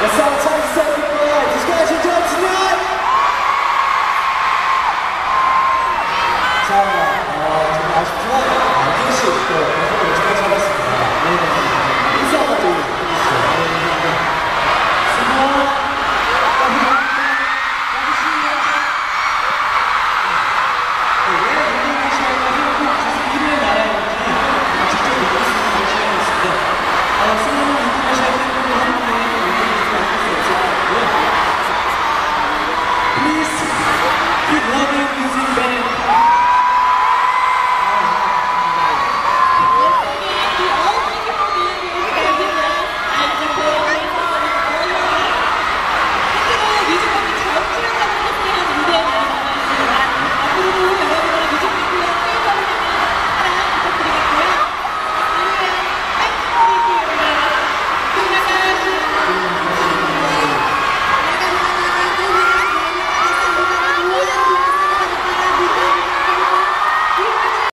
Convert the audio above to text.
The South